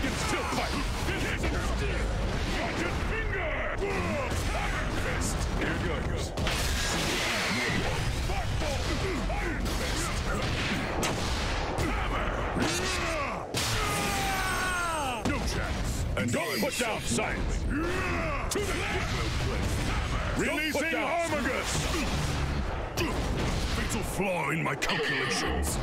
can still fight. Rocket finger. Iron fist. Here goes. Iron fist. Hammer. No chance. And don't put down silence. To the left. Releasing Armagus. Fatal flaw in my calculations.